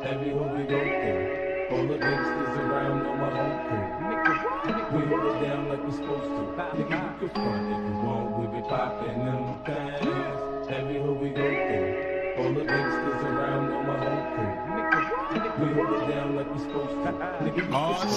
Every hoe we go through. All the gangsters around know my whole crew. We hold it down like we're supposed to. Nigga, you can front if you want. We be popping them things. Every hoe we go through. All the gangsters around know my whole crew. We hold it down like we're supposed to. Nigga, you can front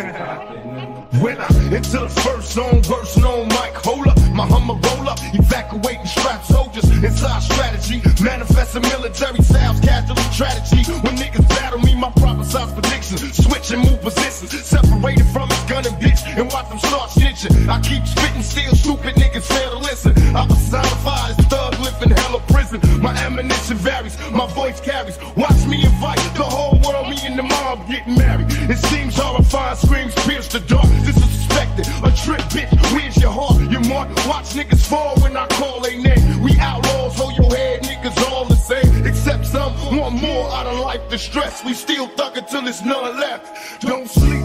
When I enter the first zone, verse on mic, hold up, my Hummer roll up, evacuating strap soldiers, inside strategy, manifesting military styles, casualty strategy. When niggas battle me, my prophesied predictions, switch and move positions, separated from his gun and bitch, and watch them start snitching. I keep spitting still, stupid niggas fail to listen. I personified as thug living hell of prison. My ammunition varies, my voice carries. Watch me invite the whole the mob getting married. It seems horrifying, screams pierce the dark. This is suspected, a trip, bitch. Where's your heart? Your mark. Watch niggas fall when I call their name. We outlaws, hold your head, niggas all the same. Except some want more out of life than stress. We still thuggin' till there's none left. Don't sleep.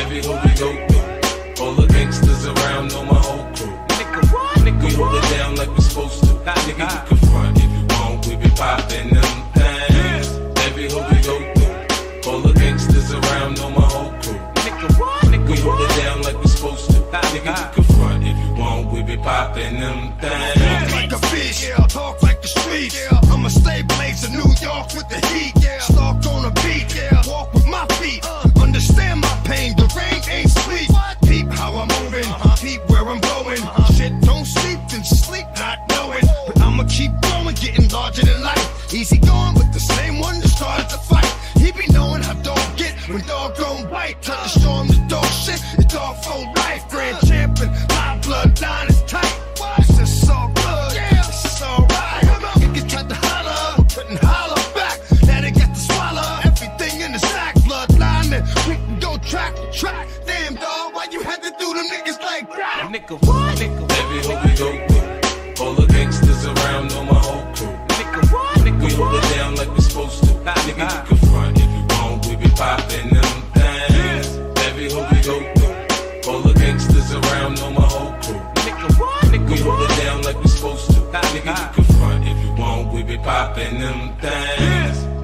Every hoe we go. All the gangsters around know my be popping them things. like a fish, yeah. talk like the streets. Yeah. I'ma stay blazing New York with the heat. Yeah. Stalk on a beat, yeah. walk with my feet. Uh, understand my pain, the rain ain't sweet. Peep how I'm moving, uh-huh. peep where I'm going. Uh-huh. Shit, don't sleep, then sleep not knowing. But I'ma keep going, getting larger than life. Easy going Nigga, what? Nigga, every hoe we go through. All the gangsters around know my whole crew. Nigga, what? Nigga, we hold it down like we supposed to. Nigga, you can front if you want. We be popping them things. Every hoe we go through. All the gangsters around know my whole crew. Nigga, what? Nigga, we hold it down like we supposed to. Nigga, you can front if you want. We be popping them things.